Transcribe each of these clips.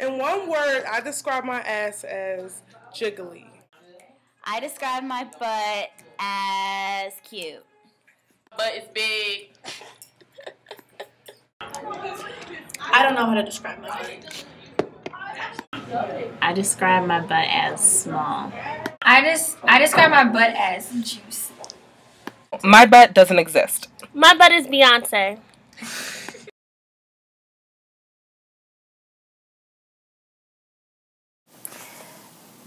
In one word, I describe my ass as jiggly. I describe my butt as cute. Butt is big. I don't know how to describe my butt. I describe my butt as small. I just I describe my butt as juice. My butt doesn't exist. My butt is Beyonce.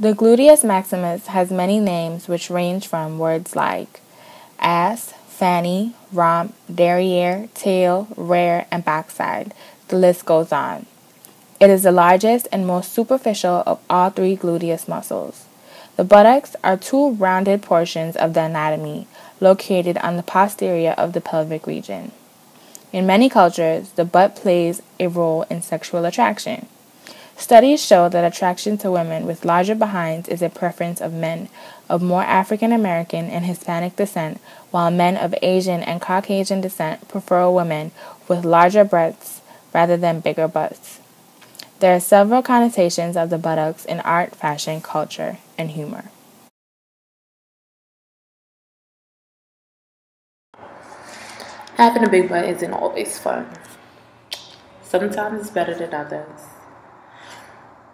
The gluteus maximus has many names which range from words like ass, fanny, romp, derriere, tail, rear, and backside. The list goes on. It is the largest and most superficial of all three gluteus muscles. The buttocks are two rounded portions of the anatomy located on the posterior of the pelvic region. In many cultures, the butt plays a role in sexual attraction. Studies show that attraction to women with larger behinds is a preference of men of more African American and Hispanic descent, while men of Asian and Caucasian descent prefer women with larger breasts rather than bigger butts. There are several connotations of the buttocks in art, fashion, culture, and humor. Having a big butt isn't always fun. Sometimes it's better than others.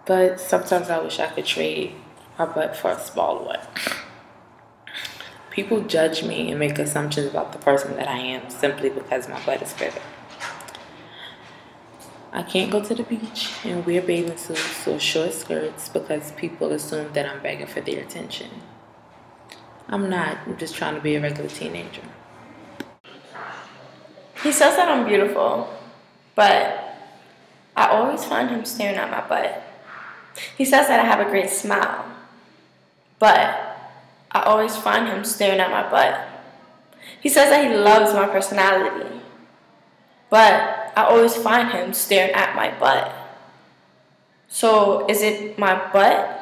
But sometimes I wish I could trade my butt for a small one. People judge me and make assumptions about the person that I am simply because my butt is bigger. I can't go to the beach and wear bathing suits or short skirts because people assume that I'm begging for their attention. I'm not, I'm just trying to be a regular teenager. He says that I'm beautiful, but I always find him staring at my butt. He says that I have a great smile, but I always find him staring at my butt. He says that he loves my personality, but I always find him staring at my butt. So is it my butt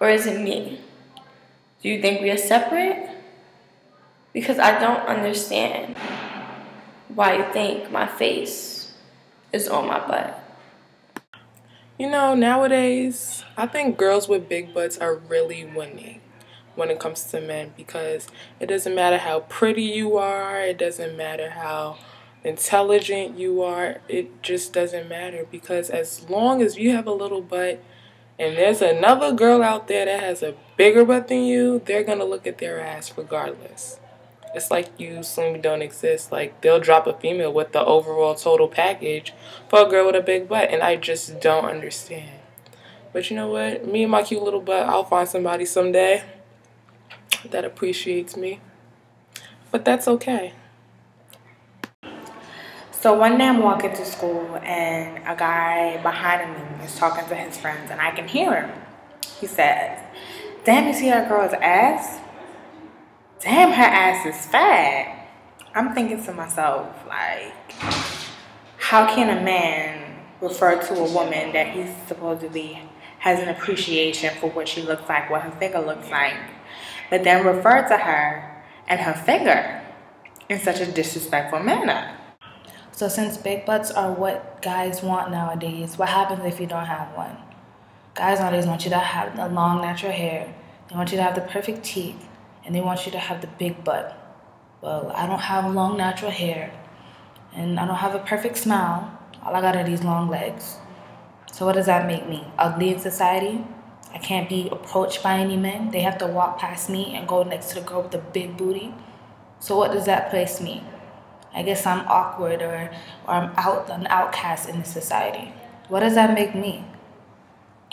or is it me? Do you think we are separate? Because I don't understand why you think my face is on my butt. You know, nowadays, I think girls with big butts are really winning when it comes to men because it doesn't matter how pretty you are, it doesn't matter how intelligent you are, it just doesn't matter because as long as you have a little butt and there's another girl out there that has a bigger butt than you, they're gonna look at their ass regardless. It's like you slim don't exist. Like they'll drop a female with the overall total package for a girl with a big butt, and I just don't understand. But you know what? Me and my cute little butt, I'll find somebody someday that appreciates me. But that's okay. So one day I'm walking to school and a guy behind me is talking to his friends and I can hear him. He says, Damn, you see that girl's ass? Damn, her ass is fat. I'm thinking to myself, like, how can a man refer to a woman that he supposedly has an appreciation for what she looks like, what her figure looks like, but then refer to her and her figure in such a disrespectful manner? So since big butts are what guys want nowadays, what happens if you don't have one? Guys nowadays want you to have the long natural hair. They want you to have the perfect teeth. And they want you to have the big butt. Well, I don't have long natural hair. And I don't have a perfect smile. All I got are these long legs. So what does that make me? Ugly in society? I can't be approached by any men. They have to walk past me and go next to the girl with the big booty. So what does that place me? I guess I'm awkward or, or I'm out an outcast in the society. What does that make me?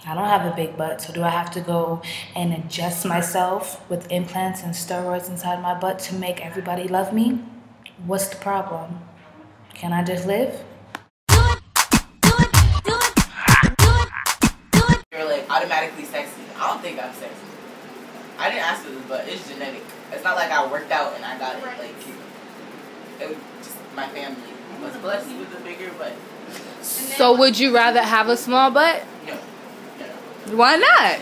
I don't have a big butt, so do I have to go and adjust myself with implants and steroids inside my butt to make everybody love me? What's the problem? Can I just live? You're like automatically sexy. I don't think I'm sexy. I didn't ask for this, but it's genetic. It's not like I worked out and I got it. Like it was just my family was blessed with a bigger butt. So would you rather have a small butt? Why not?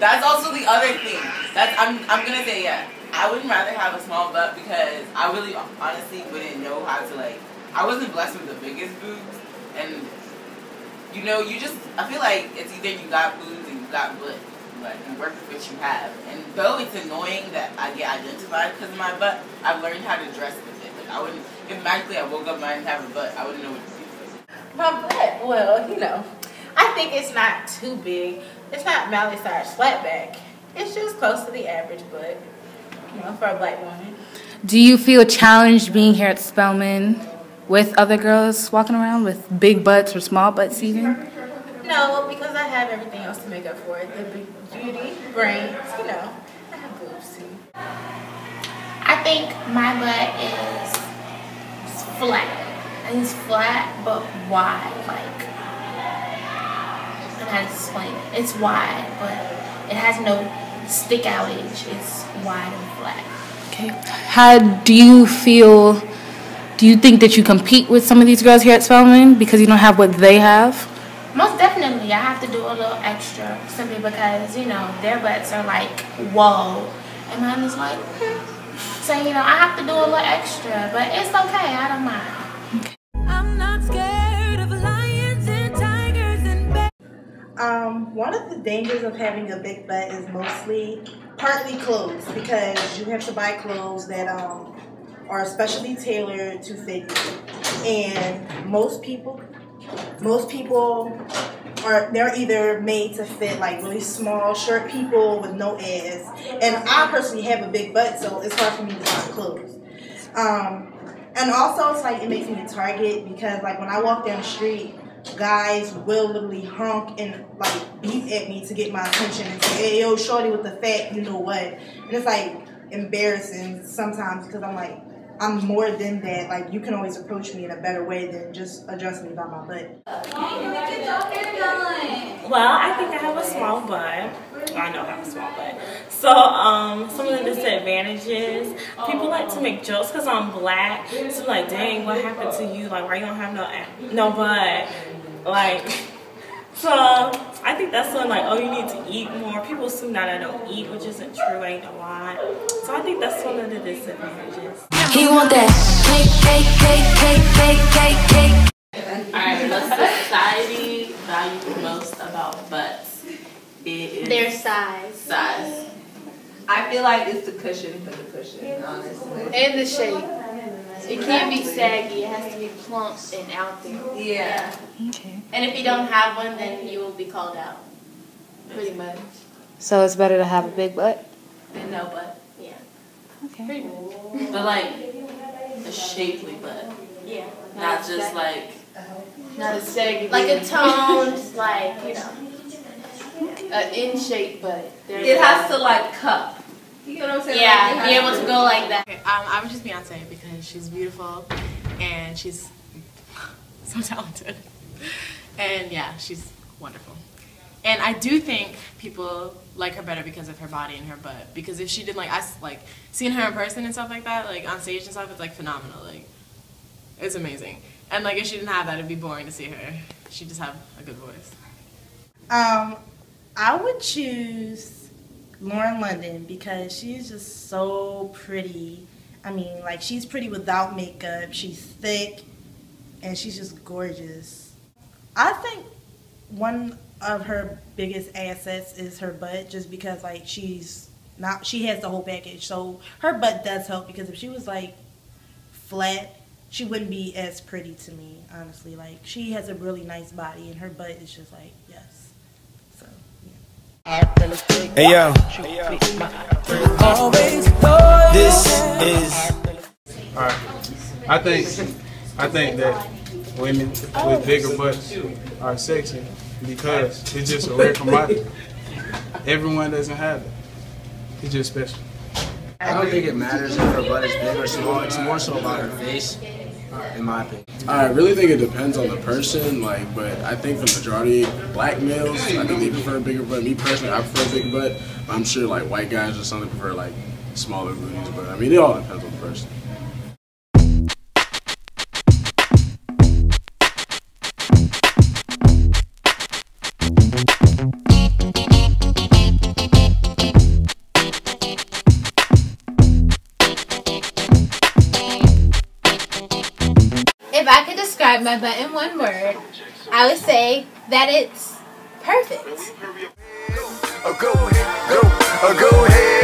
That's also the other thing. That's I'm I'm gonna say yeah. I wouldn't rather have a small butt because I really honestly wouldn't know how to like. I wasn't blessed with the biggest boobs, and you know, you just I feel like it's either you got boobs and you got butt. Like you work with what you have. And though it's annoying that I get identified because of my butt, I've learned how to dress with it. Like I wouldn't if magically I woke up and I didn't have a butt, I wouldn't know what to do. My butt, well, you know, I think it's not too big. It's not Miley Cyrus flat back. It's just close to the average butt, you know, for a black woman. Do you feel challenged being here at Spelman with other girls walking around with big butts or small butts even? No, because I have everything else to make up for it. The beauty, brains, you know. I have boobs too. I think my butt is flat. And it's flat but wide, like I don't know how to explain it. It's wide, but it has no stick out edge. It's wide and flat. Okay. How do you feel? Do you think that you compete with some of these girls here at Spelman because you don't have what they have? Most definitely, I have to do a little extra simply because, you know, their butts are like, whoa. And mine is like, hmm. So, you know, I have to do a little extra, but it's okay. I don't mind. Um, one of the dangers of having a big butt is mostly partly clothes because you have to buy clothes that um, are specially tailored to fit you. And most people, most people are they're either made to fit like really small, short people with no ass. And I personally have a big butt, so it's hard for me to find clothes. Um, and also, it's like it makes me a target because like when I walk down the street, guys will literally honk and like beep at me to get my attention and say, "Hey, yo, shorty with the fat, you know what?" And it's like embarrassing sometimes because I'm like, I'm more than that. Like you can always approach me in a better way than just address me by my butt. Well, I think I have a small butt. I know I have a small butt. So, um, some of the disadvantages, people like to make jokes because I'm black. So, like, dang, what happened to you? Like, why you don't have no no butt? Like, so I think that's when like, oh, you need to eat more. People assume that I don't eat, which isn't true. I eat a lot. So I think that's one of the disadvantages. He want that cake, cake, cake, cake, cake, cake, cake. Alright, what society values most about butts is Their size. size. I feel like it's the cushion for the cushion, honestly. And the shape. It can't be saggy. It has to be plump and out there. Yeah. Okay. And if you don't have one, then you will be called out. Pretty much. So it's better to have a big butt? Then no butt. Yeah. Okay. Pretty much. But like a shapely butt. Yeah. Not just like Not a saggy. Like a toned, like, you know. An in shape butt. There It has to like cup. You know what I'm saying? Yeah, Like, be able to- to go like that. Um, I would just Beyonce because she's beautiful and she's so talented. And yeah, she's wonderful. And I do think people like her better because of her body and her butt. Because if she did like I s- like seeing her in person and stuff like that, like on stage and stuff, it's like phenomenal. Like it's amazing. And like if she didn't have that, it'd be boring to see her. She just have a good voice. Um, I would choose Lauren London because she's just so pretty. I mean, like she's pretty without makeup. She's thick, and she's just gorgeous. I think one of her biggest assets is her butt, just because like she's not she has the whole package. So her butt does help because if she was like flat, she wouldn't be as pretty to me, honestly. Like she has a really nice body, and her butt is just like yes. So Hey yo. This is. Alright. I think I think that women with bigger butts are sexy because it's just a rare commodity. Everyone doesn't have it. It's just special. I don't think it matters if her butt is big or small. It's more so about her face, in my opinion. I really think it depends on the person, like, but I think the majority black males, I think they prefer a bigger butt. Me personally, I prefer bigger butt. But I'm sure like white guys or something prefer like smaller booties, but I mean, it all depends on the person. Describe my butt in one word, I would say that it's perfect. Go, go, go